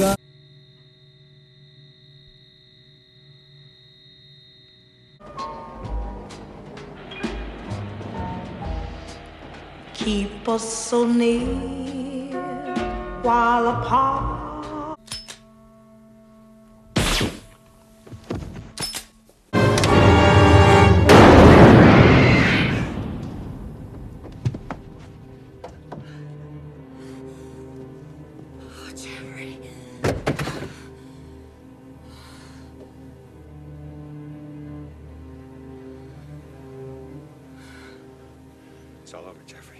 got. keep us so near while apart. Oh, It's all over, Jeffrey.